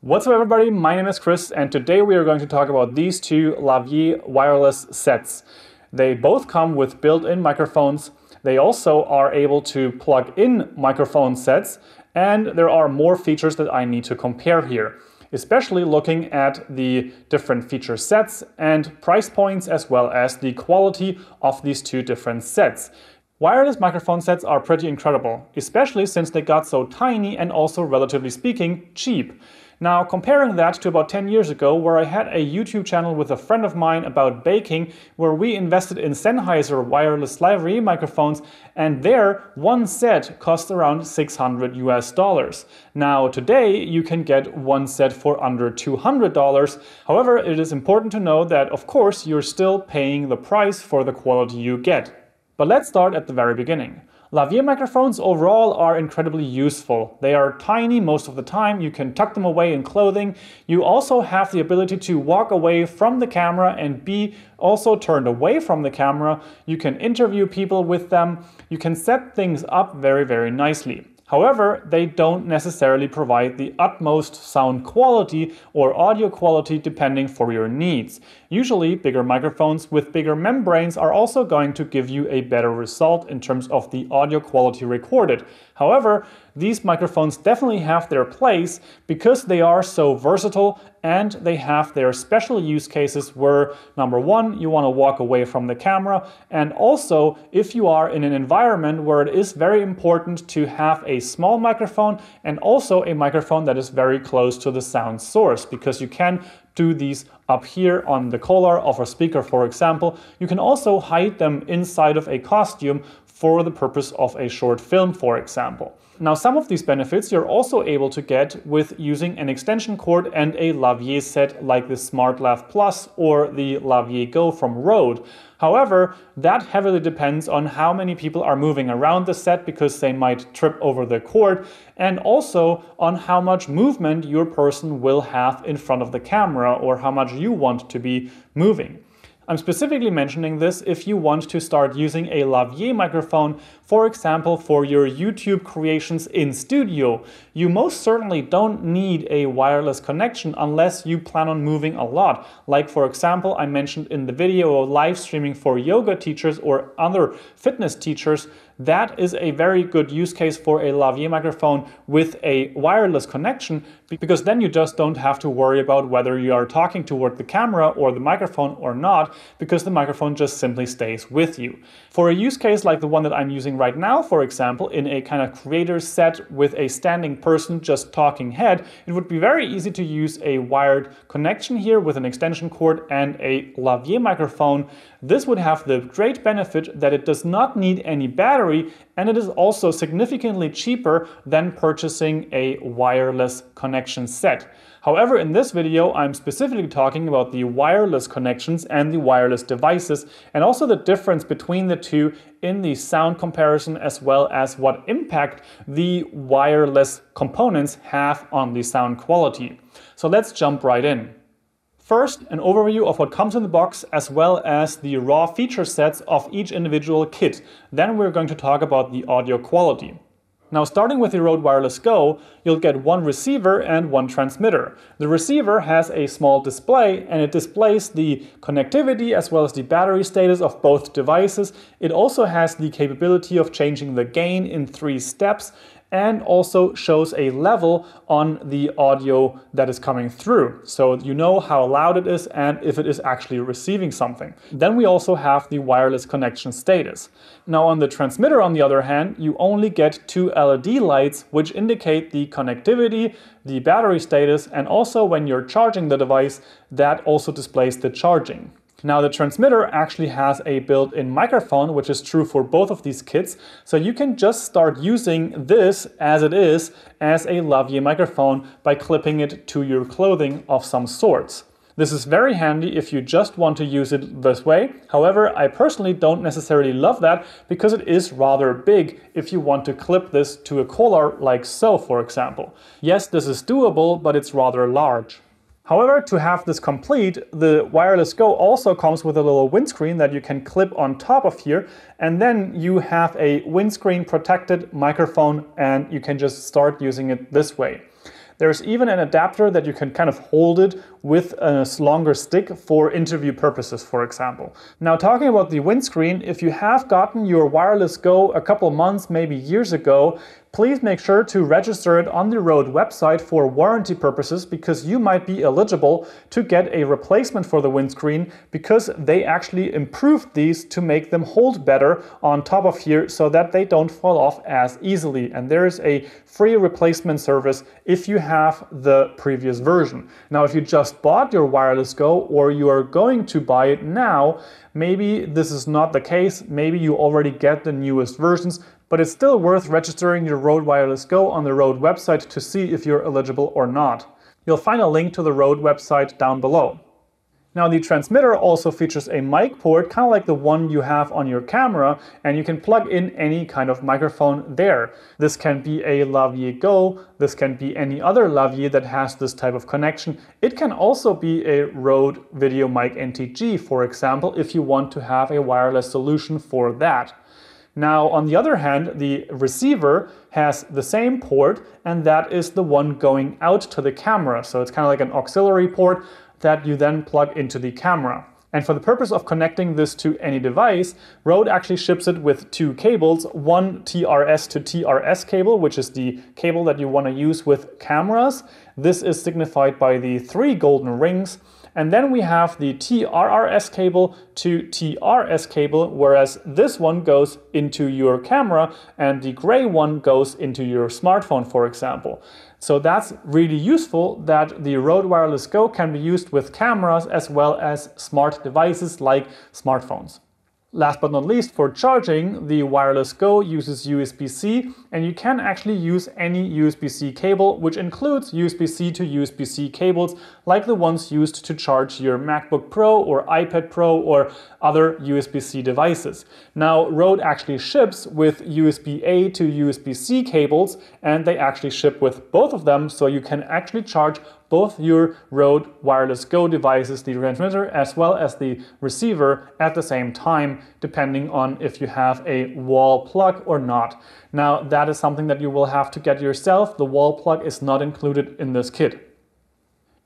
What's up everybody, my name is Chris and today we are going to talk about these two Lavier wireless sets. They both come with built-in microphones. They also are able to plug in microphone sets and there are more features that I need to compare here, especially looking at the different feature sets and price points as well as the quality of these two different sets. Wireless microphone sets are pretty incredible, especially since they got so tiny and also relatively speaking cheap. Now, comparing that to about 10 years ago, where I had a YouTube channel with a friend of mine about baking, where we invested in Sennheiser wireless lavalier microphones, and there, one set cost around 600 US dollars. Now, today, you can get one set for under $200. However, it is important to know that, of course, you're still paying the price for the quality you get. But let's start at the very beginning. Lavier microphones overall are incredibly useful. They are tiny most of the time, you can tuck them away in clothing. You also have the ability to walk away from the camera and be also turned away from the camera. You can interview people with them. You can set things up very, very nicely. However, they don't necessarily provide the utmost sound quality or audio quality depending for your needs. Usually, bigger microphones with bigger membranes are also going to give you a better result in terms of the audio quality recorded. However, these microphones definitely have their place because they are so versatile and they have their special use cases where number one, you want to walk away from the camera and also if you are in an environment where it is very important to have a small microphone and also a microphone that is very close to the sound source because you can do these up here on the collar of a speaker, for example. You can also hide them inside of a costume for the purpose of a short film, for example. Now, some of these benefits you're also able to get with using an extension cord and a Lavier set like the SmartLav Plus or the Lavier Go from Rode. However, that heavily depends on how many people are moving around the set because they might trip over the cord and also on how much movement your person will have in front of the camera or how much you want to be moving. I'm specifically mentioning this if you want to start using a Lavier microphone, for example, for your YouTube creations in studio. You most certainly don't need a wireless connection unless you plan on moving a lot. Like for example, I mentioned in the video live streaming for yoga teachers or other fitness teachers, that is a very good use case for a Lavier microphone with a wireless connection because then you just don't have to worry about whether you are talking toward the camera or the microphone or not because the microphone just simply stays with you. For a use case like the one that I'm using right now, for example, in a kind of creator set with a standing person just talking head, it would be very easy to use a wired connection here with an extension cord and a Lavier microphone. This would have the great benefit that it does not need any battery and it is also significantly cheaper than purchasing a wireless connection set. However, in this video, I'm specifically talking about the wireless connections and the wireless devices and also the difference between the two in the sound comparison as well as what impact the wireless components have on the sound quality. So let's jump right in. First, an overview of what comes in the box as well as the raw feature sets of each individual kit. Then we're going to talk about the audio quality. Now starting with the Rode Wireless Go, you'll get one receiver and one transmitter. The receiver has a small display and it displays the connectivity as well as the battery status of both devices. It also has the capability of changing the gain in three steps and also shows a level on the audio that is coming through. So you know how loud it is and if it is actually receiving something. Then we also have the wireless connection status. Now on the transmitter on the other hand, you only get two LED lights which indicate the connectivity, the battery status and also when you're charging the device that also displays the charging. Now the transmitter actually has a built-in microphone, which is true for both of these kits. So you can just start using this as it is as a Lavier microphone by clipping it to your clothing of some sorts. This is very handy if you just want to use it this way. However, I personally don't necessarily love that because it is rather big if you want to clip this to a collar like so, for example. Yes, this is doable, but it's rather large. However, to have this complete, the Wireless Go also comes with a little windscreen that you can clip on top of here, and then you have a windscreen protected microphone and you can just start using it this way. There's even an adapter that you can kind of hold it with a longer stick for interview purposes, for example. Now talking about the windscreen, if you have gotten your Wireless Go a couple months, maybe years ago, please make sure to register it on the Rode website for warranty purposes because you might be eligible to get a replacement for the windscreen because they actually improved these to make them hold better on top of here so that they don't fall off as easily. And there is a free replacement service if you have the previous version. Now, if you just bought your Wireless Go or you are going to buy it now, maybe this is not the case. Maybe you already get the newest versions, but it's still worth registering your Rode Wireless Go on the Rode website to see if you're eligible or not. You'll find a link to the Rode website down below. Now the transmitter also features a mic port, kind of like the one you have on your camera, and you can plug in any kind of microphone there. This can be a Lavie Go, this can be any other Lavie that has this type of connection. It can also be a Rode VideoMic NTG, for example, if you want to have a wireless solution for that. Now, on the other hand, the receiver has the same port, and that is the one going out to the camera. So it's kind of like an auxiliary port that you then plug into the camera. And for the purpose of connecting this to any device, Rode actually ships it with two cables, one TRS to TRS cable, which is the cable that you want to use with cameras. This is signified by the three golden rings. And then we have the TRRS cable to TRS cable, whereas this one goes into your camera and the gray one goes into your smartphone, for example. So that's really useful that the Rode Wireless Go can be used with cameras as well as smart devices like smartphones. Last but not least, for charging, the Wireless Go uses USB-C and you can actually use any USB-C cable, which includes USB-C to USB-C cables like the ones used to charge your MacBook Pro or iPad Pro or other USB-C devices. Now, Rode actually ships with USB-A to USB-C cables and they actually ship with both of them so you can actually charge both your Rode Wireless Go devices, the transmitter as well as the receiver at the same time, depending on if you have a wall plug or not. Now that is something that you will have to get yourself. The wall plug is not included in this kit.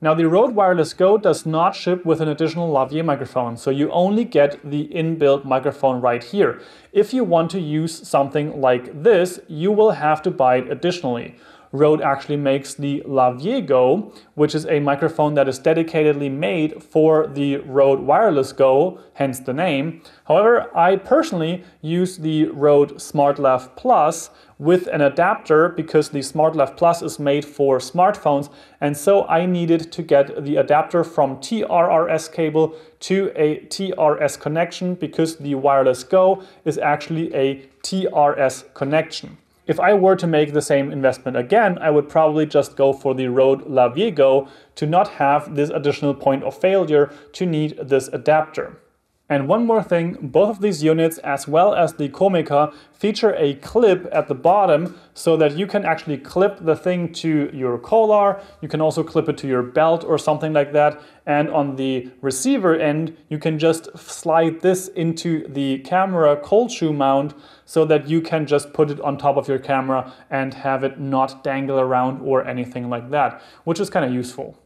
Now the Rode Wireless Go does not ship with an additional lavalier microphone, so you only get the inbuilt microphone right here. If you want to use something like this, you will have to buy it additionally. Rode actually makes the Lavie Go, which is a microphone that is dedicatedly made for the Rode Wireless Go, hence the name. However, I personally use the Rode SmartLav Plus with an adapter because the SmartLav Plus is made for smartphones and so I needed to get the adapter from TRRS cable to a TRS connection because the Wireless Go is actually a TRS connection. If I were to make the same investment again, I would probably just go for the Rode Lavie Go to not have this additional point of failure to need this adapter. And one more thing, both of these units as well as the Comica feature a clip at the bottom so that you can actually clip the thing to your collar, you can also clip it to your belt or something like that, and on the receiver end you can just slide this into the camera cold shoe mount so that you can just put it on top of your camera and have it not dangle around or anything like that, which is kind of useful.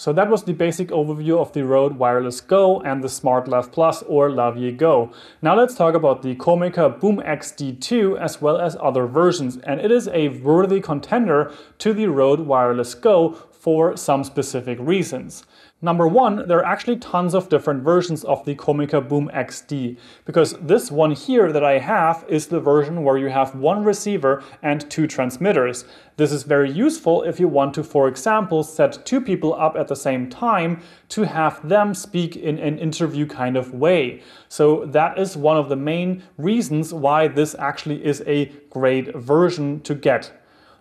So that was the basic overview of the Rode Wireless Go and the SmartLav Plus or Lavie Go. Now let's talk about the Comica BoomX-D2 as well as other versions and it is a worthy contender to the Rode Wireless Go for some specific reasons. Number one, there are actually tons of different versions of the Comica BoomX-D, because this one here that I have is the version where you have one receiver and two transmitters. This is very useful if you want to, for example, set two people up at the same time to have them speak in an interview kind of way. So that is one of the main reasons why this actually is a great version to get.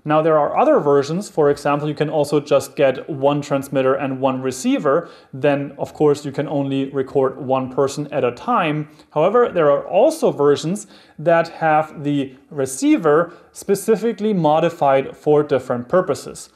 Now there are other versions, for example, you can also just get one transmitter and one receiver, then of course you can only record one person at a time. However, there are also versions that have the receiver specifically modified for different purposes.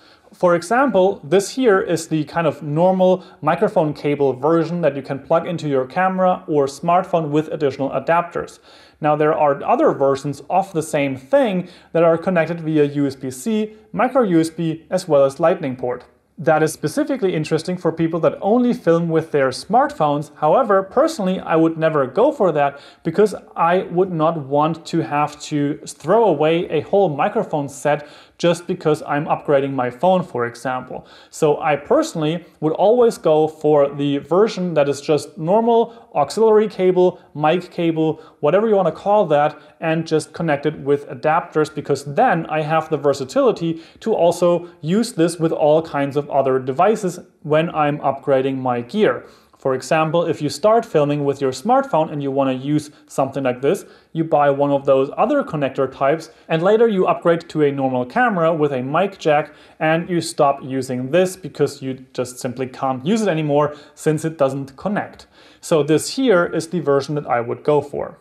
For example, this here is the kind of normal microphone cable version that you can plug into your camera or smartphone with additional adapters. Now there are other versions of the same thing that are connected via USB-C, micro USB, as well as lightning port. That is specifically interesting for people that only film with their smartphones. However, personally, I would never go for that because I would not want to have to throw away a whole microphone set just because I'm upgrading my phone, for example. So I personally would always go for the version that is just normal auxiliary cable, mic cable, whatever you want to call that, and just connect it with adapters because then I have the versatility to also use this with all kinds of other devices when I'm upgrading my gear. For example, if you start filming with your smartphone and you want to use something like this, you buy one of those other connector types and later you upgrade to a normal camera with a mic jack and you stop using this because you just simply can't use it anymore since it doesn't connect. So this here is the version that I would go for.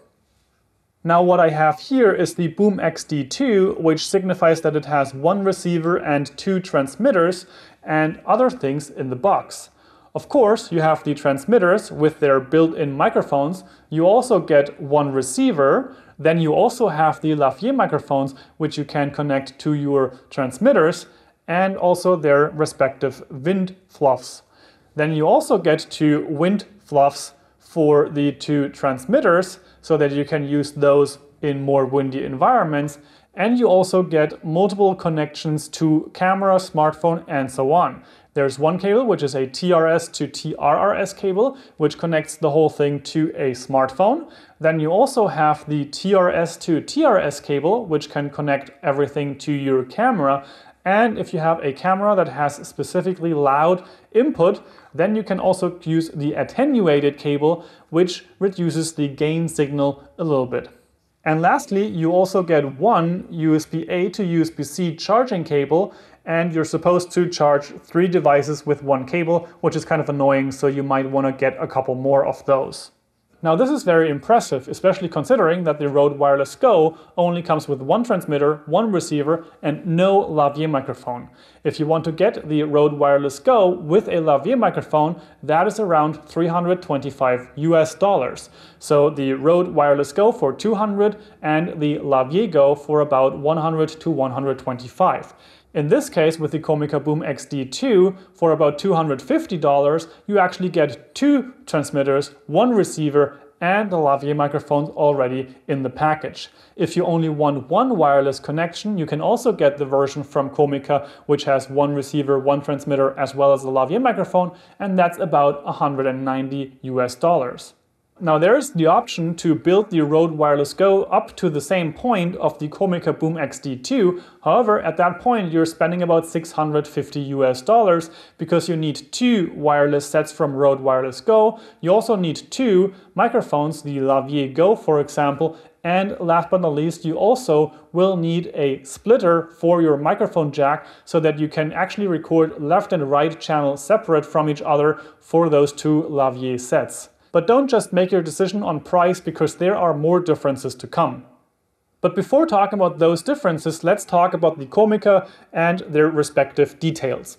Now what I have here is the BoomX-D2, which signifies that it has one receiver and two transmitters and other things in the box. Of course, you have the transmitters with their built-in microphones. You also get one receiver. Then you also have the Lavier microphones, which you can connect to your transmitters and also their respective wind fluffs. Then you also get two wind fluffs for the two transmitters so that you can use those in more windy environments. And you also get multiple connections to camera, smartphone, and so on. There's one cable, which is a TRS to TRRS cable, which connects the whole thing to a smartphone. Then you also have the TRS to TRS cable, which can connect everything to your camera. And if you have a camera that has specifically loud input, then you can also use the attenuated cable, which reduces the gain signal a little bit. And lastly, you also get one USB-A to USB-C charging cable, and you're supposed to charge three devices with one cable, which is kind of annoying, so you might want to get a couple more of those. Now this is very impressive, especially considering that the Rode Wireless Go only comes with one transmitter, one receiver, and no Lavier microphone. If you want to get the Rode Wireless Go with a Lavier microphone, that is around 325 US dollars. So the Rode Wireless Go for 200 and the Lavier Go for about 100 to 125. In this case, with the Comica BoomX-D2, for about $250, you actually get two transmitters, one receiver, and the Lavier microphones already in the package. If you only want one wireless connection, you can also get the version from Comica, which has one receiver, one transmitter, as well as the Lavier microphone, and that's about 190 US dollars. Now there's the option to build the Rode Wireless Go up to the same point of the Comica BoomX-D2. However, at that point you're spending about 650 US dollars because you need two wireless sets from Rode Wireless Go. You also need two microphones, the Lavier Go for example, and last but not least, you also will need a splitter for your microphone jack so that you can actually record left and right channel separate from each other for those two Lavier sets. But don't just make your decision on price because there are more differences to come. But before talking about those differences, let's talk about the Comica and their respective details.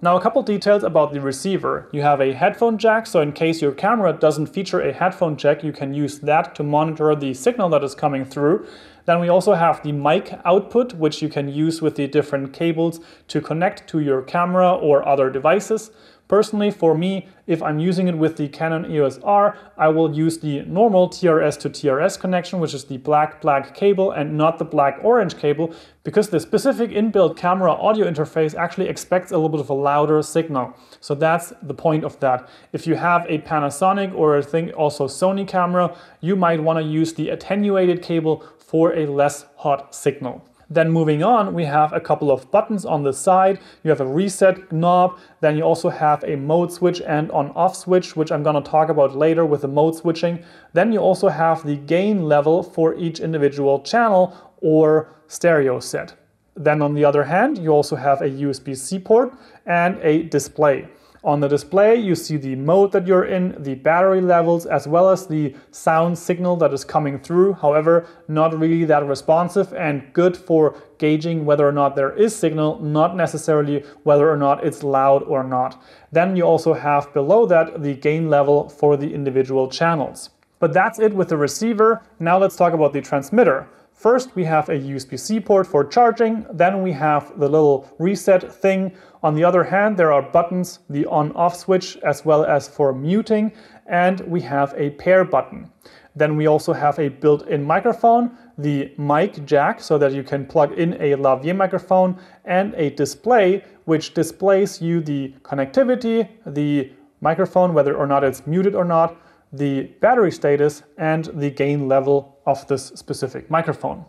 Now a couple details about the receiver. You have a headphone jack, so in case your camera doesn't feature a headphone jack, you can use that to monitor the signal that is coming through. Then we also have the mic output, which you can use with the different cables to connect to your camera or other devices. Personally, for me, if I'm using it with the Canon EOS R, I will use the normal TRS to TRS connection, which is the black-black cable and not the black-orange cable, because the specific inbuilt camera audio interface actually expects a little bit of a louder signal. So that's the point of that. If you have a Panasonic or I think also Sony camera, you might want to use the attenuated cable for a less hot signal. Then moving on, we have a couple of buttons on the side. You have a reset knob, then you also have a mode switch and on off switch, which I'm gonna talk about later with the mode switching. Then you also have the gain level for each individual channel or stereo set. Then on the other hand, you also have a USB-C port and a display. On the display, you see the mode that you're in, the battery levels, as well as the sound signal that is coming through. However, not really that responsive and good for gauging whether or not there is signal, not necessarily whether or not it's loud or not. Then you also have below that the gain level for the individual channels. But that's it with the receiver. Now let's talk about the transmitter. First, we have a USB-C port for charging. Then we have the little reset thing. On the other hand, there are buttons, the on-off switch, as well as for muting. And we have a pair button. Then we also have a built-in microphone, the mic jack, so that you can plug in a lavalier microphone, and a display, which displays you the connectivity, the microphone, whether or not it's muted or not, the battery status, and the gain level of this specific microphone.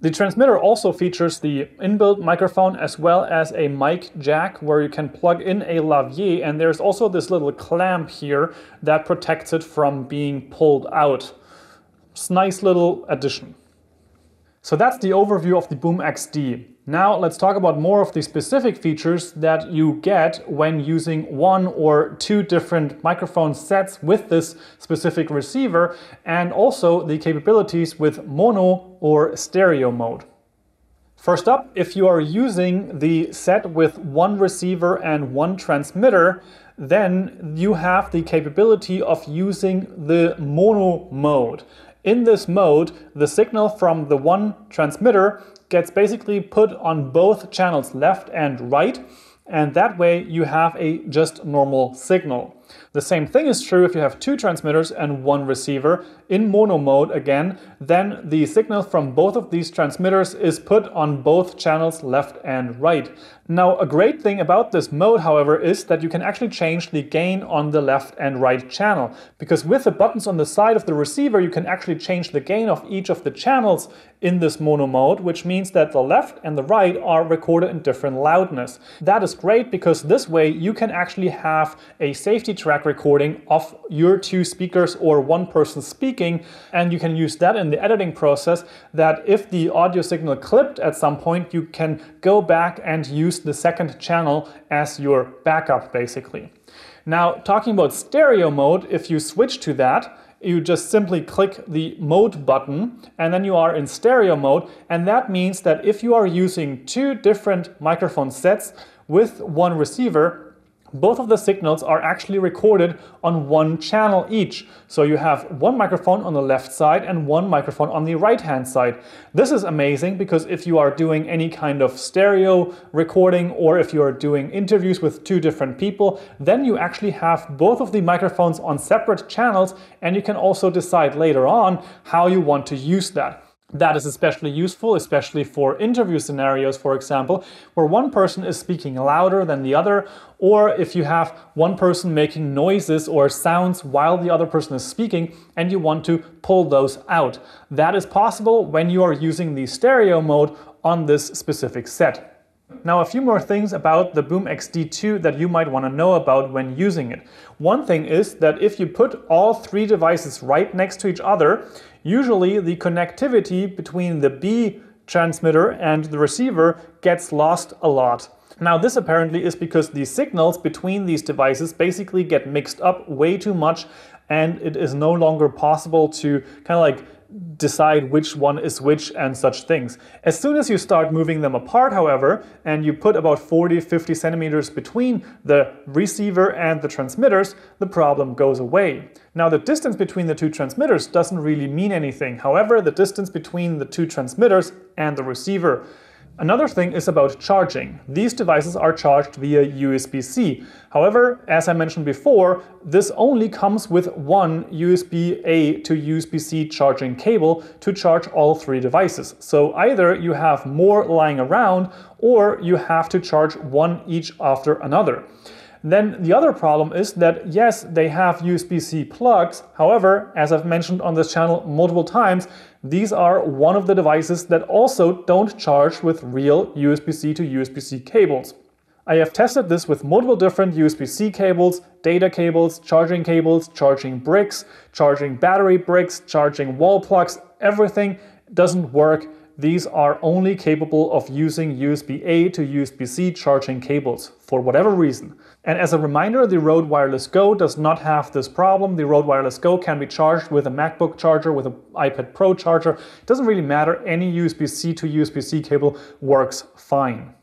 The transmitter also features the inbuilt microphone as well as a mic jack where you can plug in a lavalier and there's also this little clamp here that protects it from being pulled out. It's nice little addition. So that's the overview of the BoomX-D. Now let's talk about more of the specific features that you get when using one or two different microphone sets with this specific receiver and also the capabilities with mono or stereo mode. First up, if you are using the set with one receiver and one transmitter, then you have the capability of using the mono mode. In this mode, the signal from the one transmitter gets basically put on both channels left and right and that way you have a just normal signal. The same thing is true if you have two transmitters and one receiver. In mono mode again, then the signal from both of these transmitters is put on both channels left and right. Now a great thing about this mode however is that you can actually change the gain on the left and right channel because with the buttons on the side of the receiver you can actually change the gain of each of the channels in this mono mode which means that the left and the right are recorded in different loudness. That is great because this way you can actually have a safety track recording of your two speakers or one person speaking and you can use that in the editing process that if the audio signal clipped at some point you can go back and use the second channel as your backup basically. Now talking about stereo mode, if you switch to that, you just simply click the mode button and then you are in stereo mode and that means that if you are using two different microphone sets with one receiver both of the signals are actually recorded on one channel each. So you have one microphone on the left side and one microphone on the right hand side. This is amazing because if you are doing any kind of stereo recording or if you are doing interviews with two different people, then you actually have both of the microphones on separate channels and you can also decide later on how you want to use that. That is especially useful, especially for interview scenarios, for example, where one person is speaking louder than the other, or if you have one person making noises or sounds while the other person is speaking and you want to pull those out. That is possible when you are using the stereo mode on this specific set. Now a few more things about the BoomX-D2 that you might want to know about when using it. One thing is that if you put all three devices right next to each other, usually the connectivity between the B transmitter and the receiver gets lost a lot. Now this apparently is because the signals between these devices basically get mixed up way too much and it is no longer possible to kind of like decide which one is which and such things. As soon as you start moving them apart, however, and you put about 40, 50 centimeters between the receiver and the transmitters, the problem goes away. Now the distance between the two transmitters doesn't really mean anything. However, the distance between the two transmitters and the receiver Another thing is about charging. These devices are charged via USB-C. However, as I mentioned before, this only comes with one USB-A to USB-C charging cable to charge all three devices. So either you have more lying around or you have to charge one each after another. Then the other problem is that yes, they have USB-C plugs. However, as I've mentioned on this channel multiple times, these are one of the devices that also don't charge with real USB-C to USB-C cables. I have tested this with multiple different USB-C cables, data cables, charging cables, charging bricks, charging battery bricks, charging wall plugs, everything doesn't work these are only capable of using USB-A to USB-C charging cables for whatever reason. And as a reminder, the Rode Wireless Go does not have this problem. The Rode Wireless Go can be charged with a MacBook charger, with an iPad Pro charger. It doesn't really matter, any USB-C to USB-C cable works fine.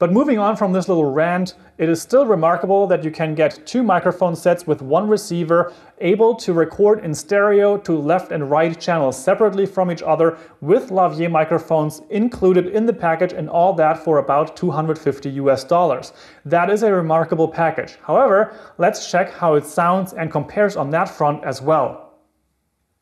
But moving on from this little rant, it is still remarkable that you can get two microphone sets with one receiver able to record in stereo to left and right channels separately from each other with Lavalier microphones included in the package and all that for about 250 US dollars. That is a remarkable package. However, let's check how it sounds and compares on that front as well.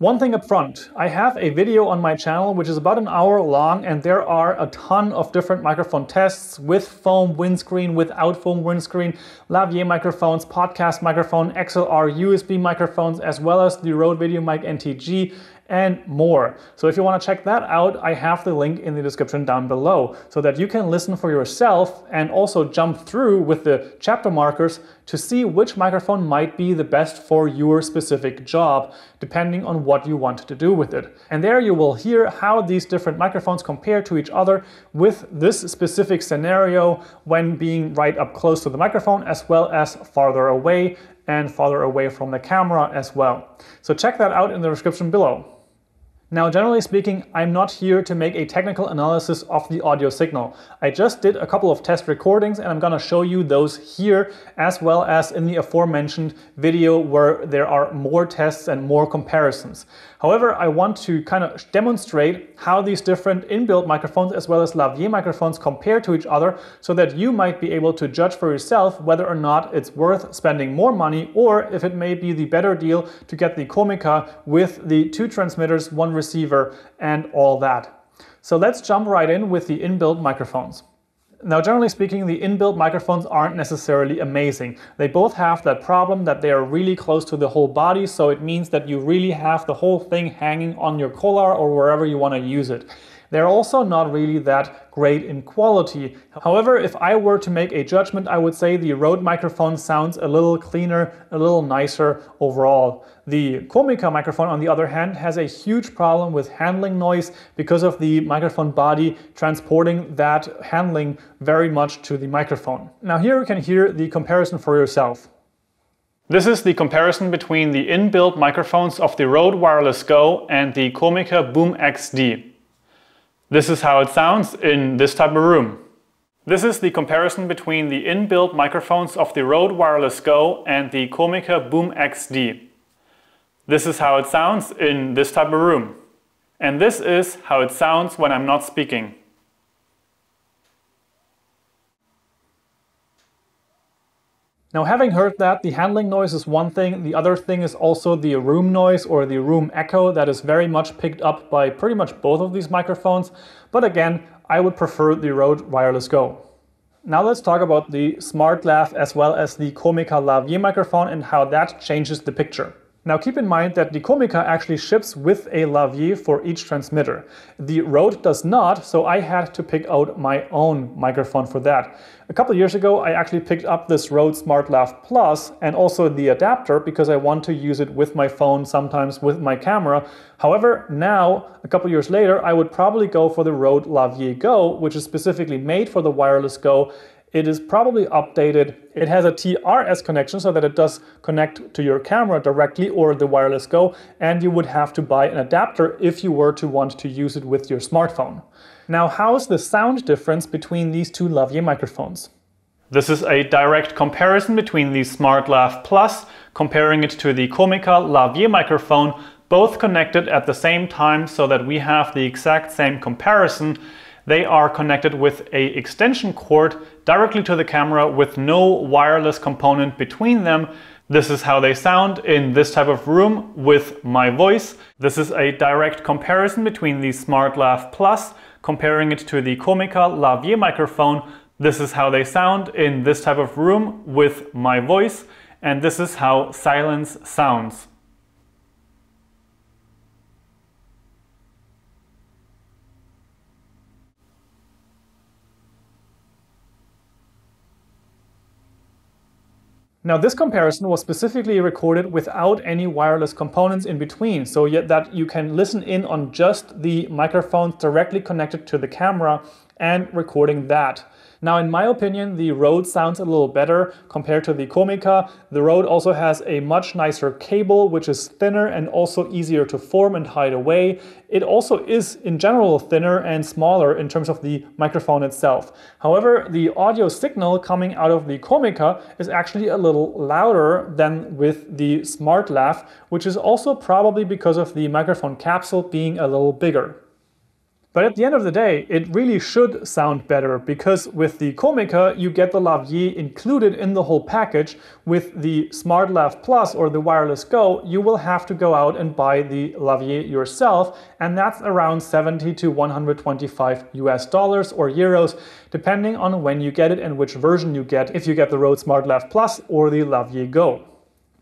One thing up front, I have a video on my channel which is about an hour long and there are a ton of different microphone tests with foam windscreen, without foam windscreen, lavalier microphones, podcast microphone, XLR USB microphones, as well as the Rode VideoMic NTG and more. So if you want to check that out, I have the link in the description down below so that you can listen for yourself and also jump through with the chapter markers to see which microphone might be the best for your specific job, depending on what you want to do with it. And there you will hear how these different microphones compare to each other with this specific scenario when being right up close to the microphone as well as farther away and farther away from the camera as well. So check that out in the description below. Now, generally speaking, I'm not here to make a technical analysis of the audio signal. I just did a couple of test recordings and I'm gonna show you those here as well as in the aforementioned video where there are more tests and more comparisons. However, I want to kind of demonstrate how these different inbuilt microphones as well as lavalier microphones compare to each other so that you might be able to judge for yourself whether or not it's worth spending more money or if it may be the better deal to get the Comica with the two transmitters, one receiver and all that. So let's jump right in with the inbuilt microphones. Now, generally speaking, the inbuilt microphones aren't necessarily amazing. They both have that problem that they are really close to the whole body, so it means that you really have the whole thing hanging on your collar or wherever you want to use it. They're also not really that great in quality. However, if I were to make a judgment, I would say the Rode microphone sounds a little cleaner, a little nicer overall. The Comica microphone, on the other hand, has a huge problem with handling noise because of the microphone body transporting that handling very much to the microphone. Now here you can hear the comparison for yourself. This is the comparison between the inbuilt microphones of the Rode Wireless Go and the Comica BoomX-D. This is how it sounds in this type of room. This is the comparison between the inbuilt microphones of the Rode Wireless Go and the Comica BoomX-D. This is how it sounds in this type of room. And this is how it sounds when I'm not speaking. Now having heard that, the handling noise is one thing, the other thing is also the room noise or the room echo that is very much picked up by pretty much both of these microphones, but again, I would prefer the Rode Wireless Go. Now let's talk about the SmartLav as well as the Comica Lavalier microphone and how that changes the picture. Now keep in mind that the Comica actually ships with a lavalier for each transmitter. The Rode does not, so I had to pick out my own microphone for that. A couple years ago I actually picked up this Rode SmartLav Plus and also the adapter because I want to use it with my phone, sometimes with my camera. However, now, a couple years later, I would probably go for the Rode Lavalier Go, which is specifically made for the wireless Go it is probably updated. It has a TRS connection so that it does connect to your camera directly or the wireless Go, and you would have to buy an adapter if you were to want to use it with your smartphone. Now, how's the sound difference between these two Lavier microphones? This is a direct comparison between the SmartLav Plus, comparing it to the Comica Lavier microphone, both connected at the same time so that we have the exact same comparison they are connected with a extension cord directly to the camera with no wireless component between them. This is how they sound in this type of room with my voice. This is a direct comparison between the SmartLav Plus, comparing it to the Comica Lavalier microphone. This is how they sound in this type of room with my voice. And this is how silence sounds. Now this comparison was specifically recorded without any wireless components in between, so that you can listen in on just the microphones directly connected to the camera and recording that. Now, in my opinion, the Rode sounds a little better compared to the Comica. The Rode also has a much nicer cable, which is thinner and also easier to form and hide away. It also is, in general, thinner and smaller in terms of the microphone itself. However, the audio signal coming out of the Comica is actually a little louder than with the SmartLav, which is also probably because of the microphone capsule being a little bigger. But at the end of the day, it really should sound better because with the Comica, you get the Lavier included in the whole package. With the SmartLav Plus or the Wireless Go, you will have to go out and buy the Lavier yourself, and that's around 70 to 125 US dollars or euros, depending on when you get it and which version you get, if you get the Rode SmartLav Plus or the Lavier Go.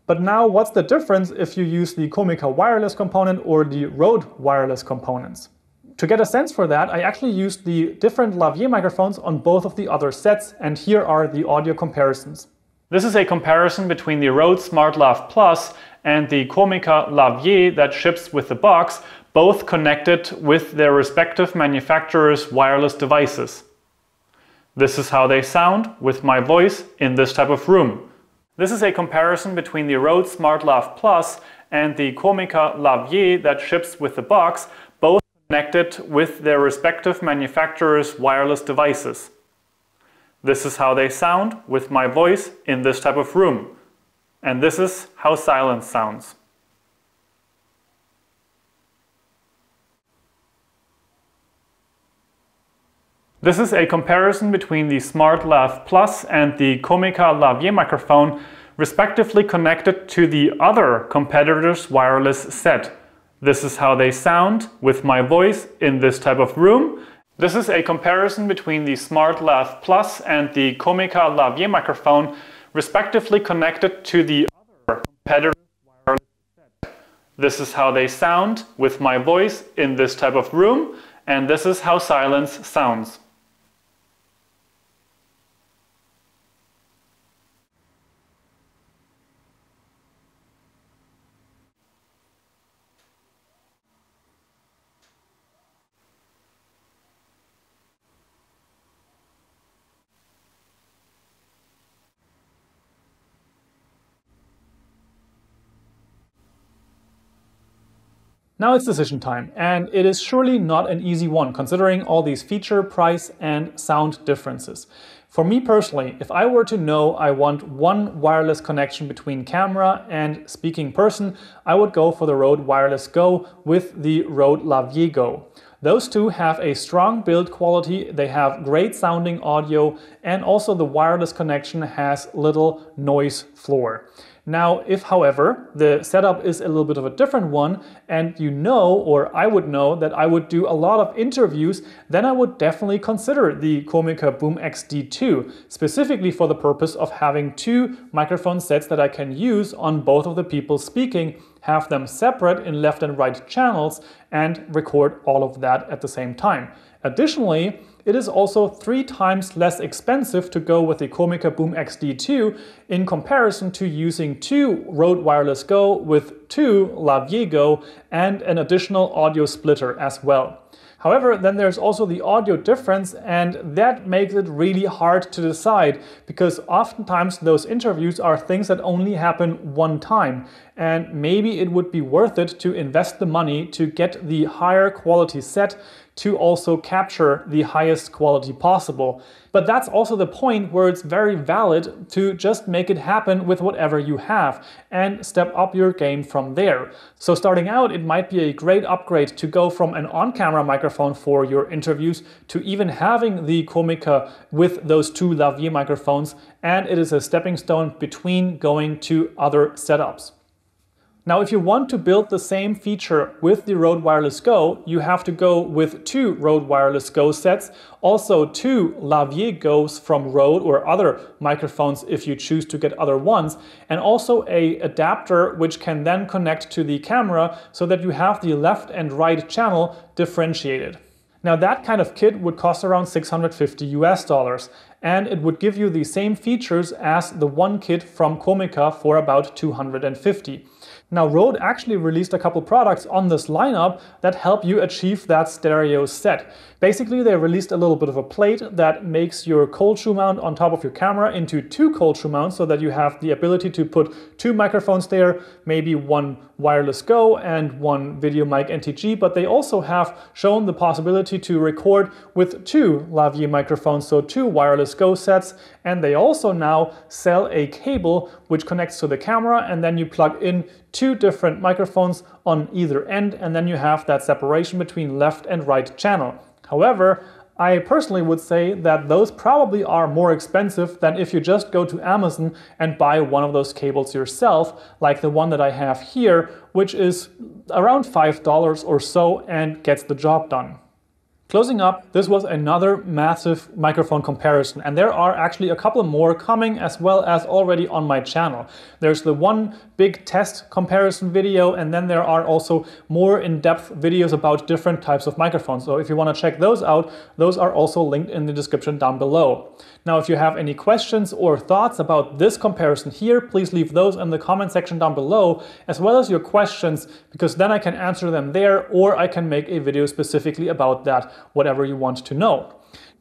But now what's the difference if you use the Comica wireless component or the Rode wireless components? To get a sense for that, I actually used the different Lavier microphones on both of the other sets, and here are the audio comparisons. This is a comparison between the Rode SmartLav Plus and the Comica Lavier that ships with the box, both connected with their respective manufacturer's wireless devices. This is how they sound with my voice in this type of room. This is a comparison between the Rode SmartLav Plus and the Comica Lavier that ships with the box, connected with their respective manufacturer's wireless devices. This is how they sound with my voice in this type of room. And this is how silence sounds. This is a comparison between the SmartLav Plus and the Comica Lavier microphone, respectively connected to the other competitor's wireless set. This is how they sound with my voice in this type of room. This is a comparison between the SmartLav Plus and the Comica Lavier microphone, respectively connected to the other competitor's wireless set. This is how they sound with my voice in this type of room, and this is how silence sounds. Now it's decision time, and it is surely not an easy one considering all these feature, price, and sound differences. For me personally, if I were to know I want one wireless connection between camera and speaking person, I would go for the Rode Wireless Go with the Rode Lavier Go. Those two have a strong build quality, they have great sounding audio, and also the wireless connection has little noise floor. Now, if however, the setup is a little bit of a different one and you know, or I would know that I would do a lot of interviews, then I would definitely consider the Comica BoomX-D2, specifically for the purpose of having two microphone sets that I can use on both of the people speaking, have them separate in left and right channels and record all of that at the same time. Additionally, it is also three times less expensive to go with the Comica BoomX-D2 in comparison to using two Rode Wireless Go with two Lavier Go and an additional audio splitter as well. However, then there's also the audio difference and that makes it really hard to decide because oftentimes those interviews are things that only happen one time and maybe it would be worth it to invest the money to get the higher quality set to also capture the highest quality possible. But that's also the point where it's very valid to just make it happen with whatever you have and step up your game from there. So starting out, it might be a great upgrade to go from an on-camera microphone for your interviews to even having the Comica with those two Lavier microphones and it is a stepping stone between going to other setups. Now, if you want to build the same feature with the Rode Wireless Go, you have to go with two Rode Wireless Go sets, also two Lavier Go's from Rode or other microphones if you choose to get other ones, and also a adapter which can then connect to the camera so that you have the left and right channel differentiated. Now that kind of kit would cost around 650 US dollars and it would give you the same features as the one kit from Comica for about 250. Now Rode actually released a couple products on this lineup that help you achieve that stereo set. Basically they released a little bit of a plate that makes your cold shoe mount on top of your camera into two cold shoe mounts so that you have the ability to put two microphones there, maybe one wireless go and one video mic NTG, but they also have shown the possibility to record with two Lavie microphones, so two wireless go sets, and they also now sell a cable which connects to the camera and then you plug in two different microphones on either end and then you have that separation between left and right channel. However, I personally would say that those probably are more expensive than if you just go to Amazon and buy one of those cables yourself, like the one that I have here, which is around $5 or so and gets the job done. Closing up, this was another massive microphone comparison and there are actually a couple more coming as well as already on my channel. There's the one big test comparison video and then there are also more in-depth videos about different types of microphones. So if you want to check those out, those are also linked in the description down below. Now if you have any questions or thoughts about this comparison here, please leave those in the comment section down below as well as your questions because then I can answer them there or I can make a video specifically about that whatever you want to know.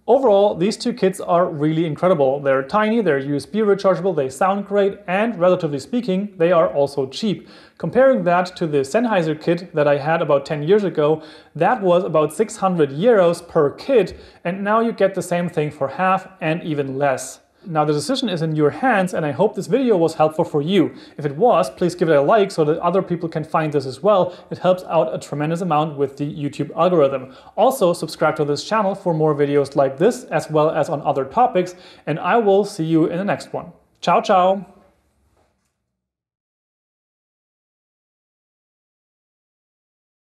Overall, these two kits are really incredible. They're tiny, they're USB rechargeable, they sound great, and relatively speaking, they are also cheap. Comparing that to the Sennheiser kit that I had about 10 years ago, that was about 600 euros per kit, and now you get the same thing for half and even less. Now the decision is in your hands and I hope this video was helpful for you. If it was, please give it a like so that other people can find this as well. It helps out a tremendous amount with the YouTube algorithm. Also subscribe to this channel for more videos like this as well as on other topics and I will see you in the next one. Ciao ciao!